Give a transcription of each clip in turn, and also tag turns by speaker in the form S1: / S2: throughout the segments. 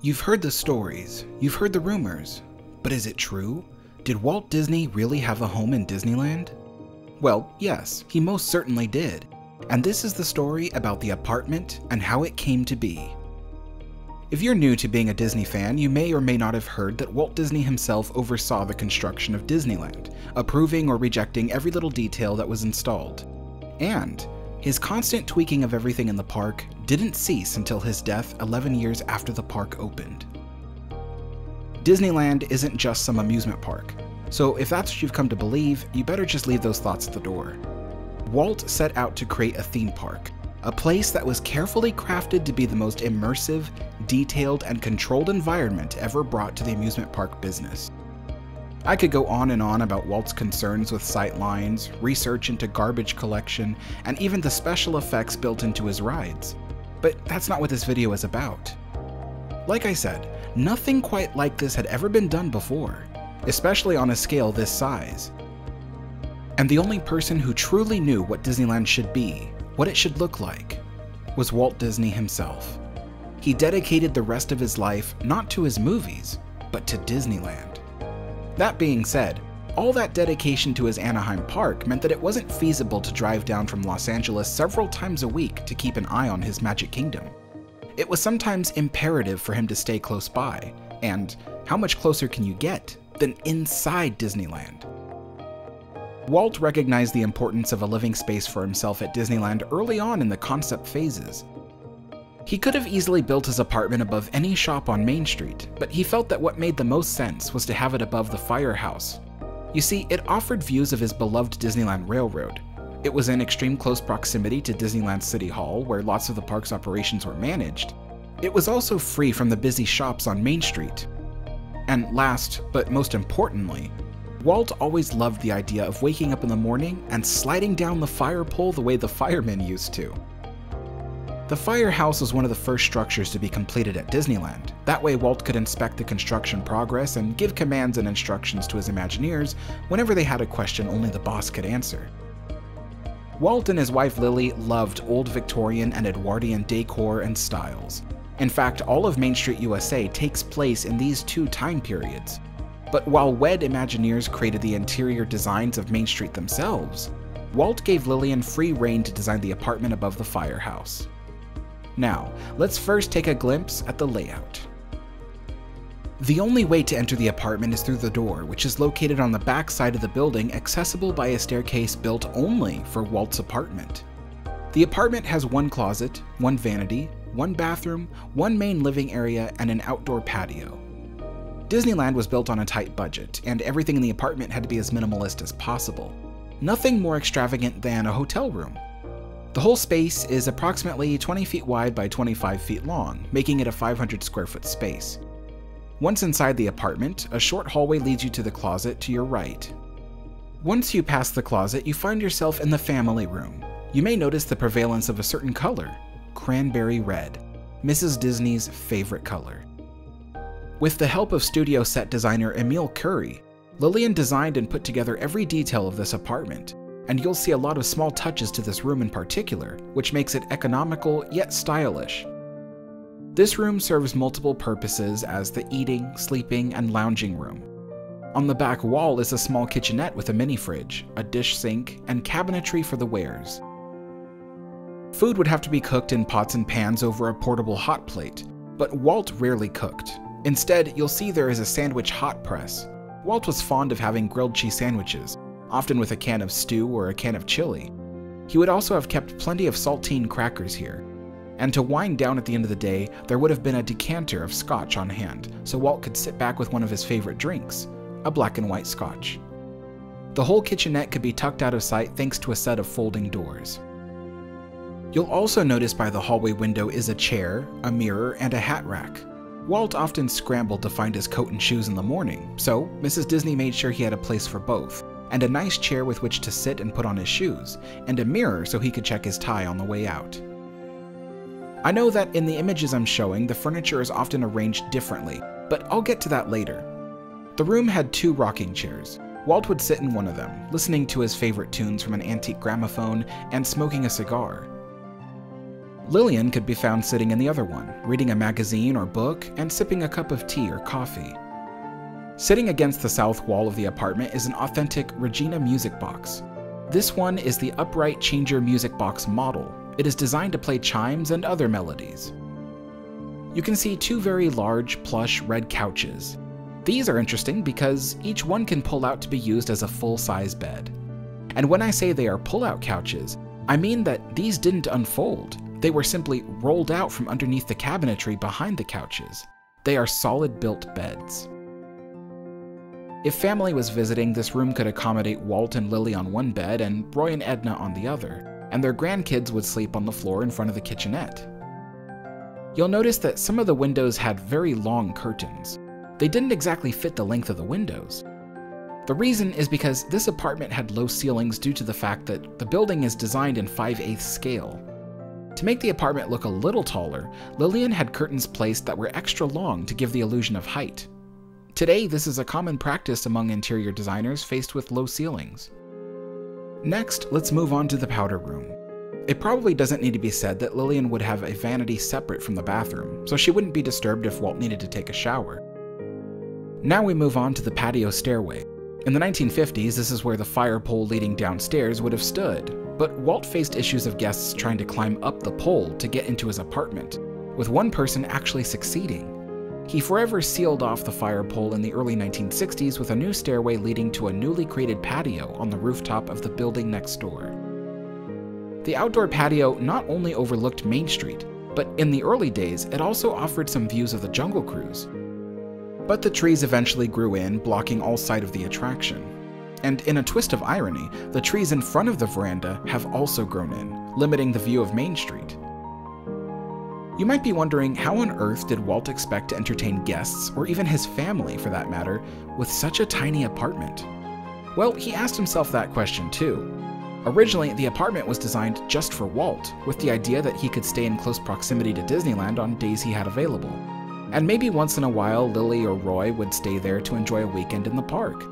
S1: You've heard the stories, you've heard the rumors, but is it true? Did Walt Disney really have a home in Disneyland? Well, yes, he most certainly did. And this is the story about the apartment and how it came to be. If you're new to being a Disney fan, you may or may not have heard that Walt Disney himself oversaw the construction of Disneyland, approving or rejecting every little detail that was installed. And his constant tweaking of everything in the park didn't cease until his death 11 years after the park opened. Disneyland isn't just some amusement park, so if that's what you've come to believe, you better just leave those thoughts at the door. Walt set out to create a theme park, a place that was carefully crafted to be the most immersive, detailed, and controlled environment ever brought to the amusement park business. I could go on and on about Walt's concerns with sight lines, research into garbage collection, and even the special effects built into his rides. But that's not what this video is about. Like I said, nothing quite like this had ever been done before, especially on a scale this size. And the only person who truly knew what Disneyland should be, what it should look like, was Walt Disney himself. He dedicated the rest of his life not to his movies, but to Disneyland. That being said, all that dedication to his Anaheim park meant that it wasn't feasible to drive down from Los Angeles several times a week to keep an eye on his Magic Kingdom. It was sometimes imperative for him to stay close by, and how much closer can you get than inside Disneyland? Walt recognized the importance of a living space for himself at Disneyland early on in the concept phases, he could have easily built his apartment above any shop on Main Street, but he felt that what made the most sense was to have it above the firehouse. You see, it offered views of his beloved Disneyland Railroad. It was in extreme close proximity to Disneyland City Hall, where lots of the park's operations were managed. It was also free from the busy shops on Main Street. And last, but most importantly, Walt always loved the idea of waking up in the morning and sliding down the fire pole the way the firemen used to. The firehouse was one of the first structures to be completed at Disneyland. That way Walt could inspect the construction progress and give commands and instructions to his Imagineers whenever they had a question only the boss could answer. Walt and his wife Lily loved old Victorian and Edwardian decor and styles. In fact, all of Main Street USA takes place in these two time periods. But while WED Imagineers created the interior designs of Main Street themselves, Walt gave Lillian free reign to design the apartment above the firehouse. Now, let's first take a glimpse at the layout. The only way to enter the apartment is through the door, which is located on the back side of the building, accessible by a staircase built only for Walt's apartment. The apartment has one closet, one vanity, one bathroom, one main living area, and an outdoor patio. Disneyland was built on a tight budget, and everything in the apartment had to be as minimalist as possible. Nothing more extravagant than a hotel room, the whole space is approximately 20 feet wide by 25 feet long, making it a 500 square foot space. Once inside the apartment, a short hallway leads you to the closet to your right. Once you pass the closet, you find yourself in the family room. You may notice the prevalence of a certain color, cranberry red, Mrs. Disney's favorite color. With the help of studio set designer Emile Kuri, Lillian designed and put together every detail of this apartment, and you'll see a lot of small touches to this room in particular, which makes it economical yet stylish. This room serves multiple purposes as the eating, sleeping, and lounging room. On the back wall is a small kitchenette with a mini fridge, a dish sink, and cabinetry for the wares. Food would have to be cooked in pots and pans over a portable hot plate, but Walt rarely cooked. Instead, you'll see there is a sandwich hot press. Walt was fond of having grilled cheese sandwiches, often with a can of stew or a can of chili. He would also have kept plenty of saltine crackers here. And to wind down at the end of the day, there would have been a decanter of scotch on hand, so Walt could sit back with one of his favorite drinks, a black and white scotch. The whole kitchenette could be tucked out of sight thanks to a set of folding doors. You'll also notice by the hallway window is a chair, a mirror, and a hat rack. Walt often scrambled to find his coat and shoes in the morning, so Mrs. Disney made sure he had a place for both, and a nice chair with which to sit and put on his shoes, and a mirror so he could check his tie on the way out. I know that in the images I'm showing, the furniture is often arranged differently, but I'll get to that later. The room had two rocking chairs. Walt would sit in one of them, listening to his favorite tunes from an antique gramophone and smoking a cigar. Lillian could be found sitting in the other one, reading a magazine or book and sipping a cup of tea or coffee. Sitting against the south wall of the apartment is an authentic Regina music box. This one is the upright changer music box model. It is designed to play chimes and other melodies. You can see two very large, plush red couches. These are interesting because each one can pull out to be used as a full-size bed. And when I say they are pull-out couches, I mean that these didn't unfold. They were simply rolled out from underneath the cabinetry behind the couches. They are solid built beds. If family was visiting, this room could accommodate Walt and Lily on one bed and Roy and Edna on the other, and their grandkids would sleep on the floor in front of the kitchenette. You'll notice that some of the windows had very long curtains. They didn't exactly fit the length of the windows. The reason is because this apartment had low ceilings due to the fact that the building is designed in 5 8 scale. To make the apartment look a little taller, Lillian had curtains placed that were extra long to give the illusion of height. Today, this is a common practice among interior designers faced with low ceilings. Next, let's move on to the powder room. It probably doesn't need to be said that Lillian would have a vanity separate from the bathroom, so she wouldn't be disturbed if Walt needed to take a shower. Now we move on to the patio stairway. In the 1950s, this is where the fire pole leading downstairs would have stood, but Walt faced issues of guests trying to climb up the pole to get into his apartment, with one person actually succeeding. He forever sealed off the fire pole in the early 1960s with a new stairway leading to a newly created patio on the rooftop of the building next door. The outdoor patio not only overlooked Main Street, but in the early days, it also offered some views of the Jungle Cruise. But the trees eventually grew in, blocking all sight of the attraction. And in a twist of irony, the trees in front of the veranda have also grown in, limiting the view of Main Street. You might be wondering how on earth did Walt expect to entertain guests, or even his family for that matter, with such a tiny apartment? Well, he asked himself that question too. Originally, the apartment was designed just for Walt, with the idea that he could stay in close proximity to Disneyland on days he had available. And maybe once in a while, Lily or Roy would stay there to enjoy a weekend in the park.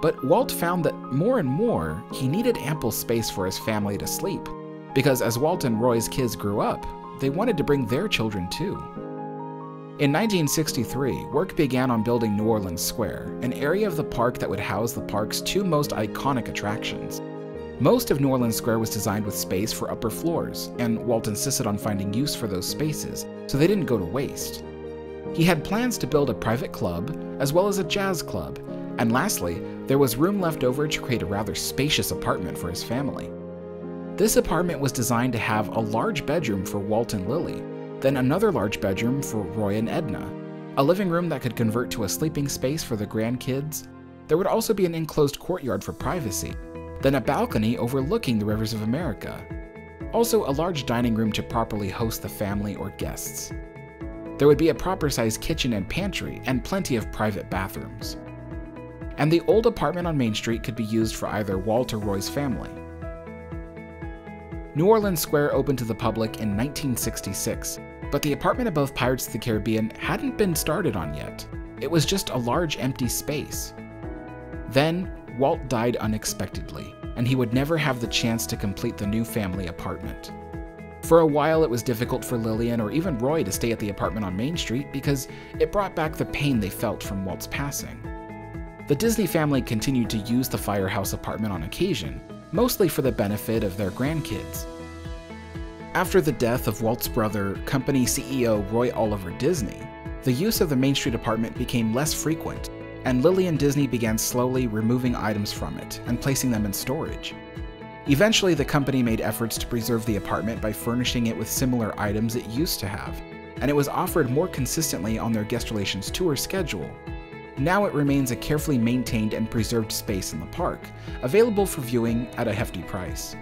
S1: But Walt found that more and more, he needed ample space for his family to sleep. Because as Walt and Roy's kids grew up, they wanted to bring their children too. In 1963, work began on building New Orleans Square, an area of the park that would house the park's two most iconic attractions. Most of New Orleans Square was designed with space for upper floors, and Walt insisted on finding use for those spaces, so they didn't go to waste. He had plans to build a private club, as well as a jazz club, and lastly, there was room left over to create a rather spacious apartment for his family. This apartment was designed to have a large bedroom for Walt and Lily, then another large bedroom for Roy and Edna, a living room that could convert to a sleeping space for the grandkids. There would also be an enclosed courtyard for privacy, then a balcony overlooking the rivers of America. Also, a large dining room to properly host the family or guests. There would be a proper sized kitchen and pantry, and plenty of private bathrooms. And the old apartment on Main Street could be used for either Walt or Roy's family. New Orleans Square opened to the public in 1966, but the apartment above Pirates of the Caribbean hadn't been started on yet. It was just a large empty space. Then, Walt died unexpectedly, and he would never have the chance to complete the new family apartment. For a while, it was difficult for Lillian or even Roy to stay at the apartment on Main Street because it brought back the pain they felt from Walt's passing. The Disney family continued to use the firehouse apartment on occasion, mostly for the benefit of their grandkids. After the death of Walt's brother, company CEO Roy Oliver Disney, the use of the Main Street apartment became less frequent, and Lillian Disney began slowly removing items from it and placing them in storage. Eventually, the company made efforts to preserve the apartment by furnishing it with similar items it used to have, and it was offered more consistently on their guest relations tour schedule, now it remains a carefully maintained and preserved space in the park, available for viewing at a hefty price.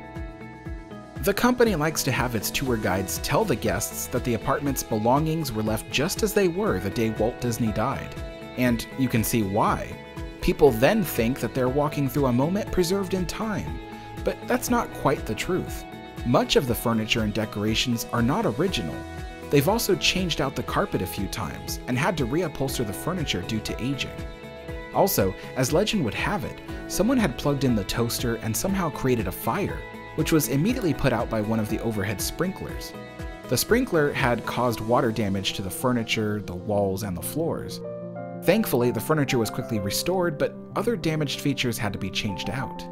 S1: The company likes to have its tour guides tell the guests that the apartment's belongings were left just as they were the day Walt Disney died. And you can see why. People then think that they're walking through a moment preserved in time, but that's not quite the truth. Much of the furniture and decorations are not original, They've also changed out the carpet a few times and had to reupholster the furniture due to aging. Also, as legend would have it, someone had plugged in the toaster and somehow created a fire, which was immediately put out by one of the overhead sprinklers. The sprinkler had caused water damage to the furniture, the walls, and the floors. Thankfully, the furniture was quickly restored, but other damaged features had to be changed out.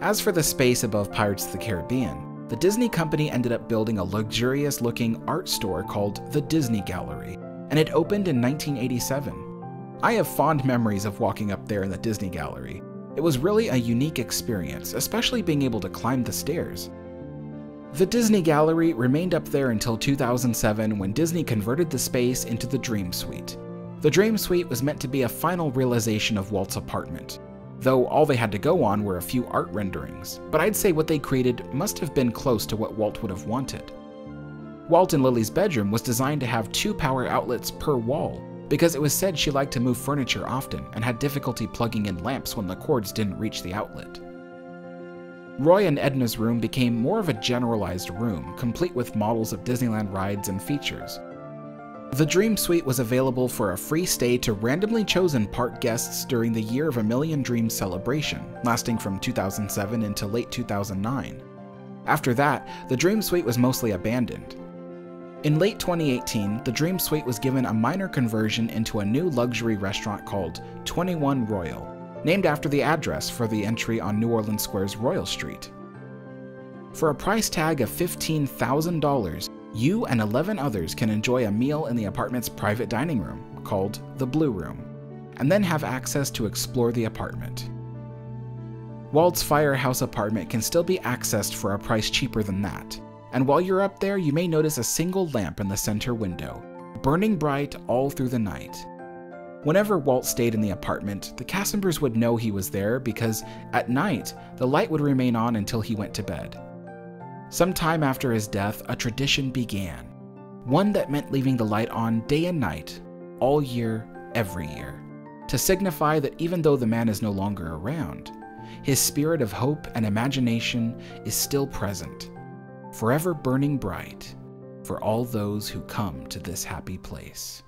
S1: As for the space above Pirates of the Caribbean, the Disney company ended up building a luxurious looking art store called the Disney Gallery, and it opened in 1987. I have fond memories of walking up there in the Disney Gallery. It was really a unique experience, especially being able to climb the stairs. The Disney Gallery remained up there until 2007 when Disney converted the space into the Dream Suite. The Dream Suite was meant to be a final realization of Walt's apartment, though all they had to go on were a few art renderings, but I'd say what they created must have been close to what Walt would have wanted. Walt and Lily's bedroom was designed to have two power outlets per wall, because it was said she liked to move furniture often and had difficulty plugging in lamps when the cords didn't reach the outlet. Roy and Edna's room became more of a generalized room, complete with models of Disneyland rides and features. The Dream Suite was available for a free stay to randomly chosen park guests during the Year of a Million Dreams celebration, lasting from 2007 until late 2009. After that, the Dream Suite was mostly abandoned, in late 2018, the Dream Suite was given a minor conversion into a new luxury restaurant called 21 Royal, named after the address for the entry on New Orleans Square's Royal Street. For a price tag of $15,000, you and 11 others can enjoy a meal in the apartment's private dining room, called the Blue Room, and then have access to explore the apartment. Walt's Firehouse apartment can still be accessed for a price cheaper than that, and while you're up there, you may notice a single lamp in the center window, burning bright all through the night. Whenever Walt stayed in the apartment, the cast would know he was there because at night, the light would remain on until he went to bed. Sometime after his death, a tradition began, one that meant leaving the light on day and night, all year, every year, to signify that even though the man is no longer around, his spirit of hope and imagination is still present forever burning bright for all those who come to this happy place.